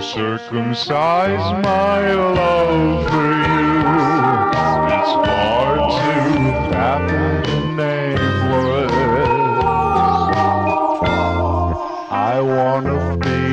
circumcise my love for you. It's far too vapid and nameless. I wanna be.